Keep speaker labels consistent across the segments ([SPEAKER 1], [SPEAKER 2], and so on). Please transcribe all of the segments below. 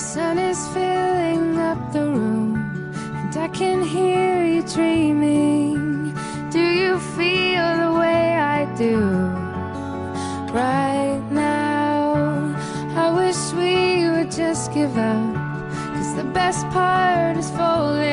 [SPEAKER 1] sun is filling up the room, and I can hear you dreaming. Do you feel the way I do right now? I wish we would just give up, cause the best part is falling.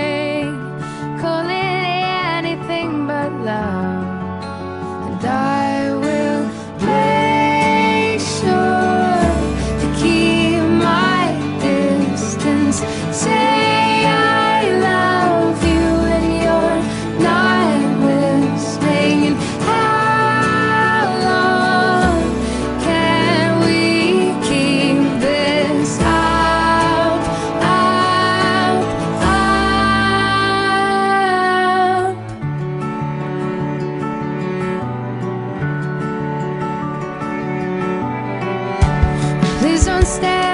[SPEAKER 1] stay.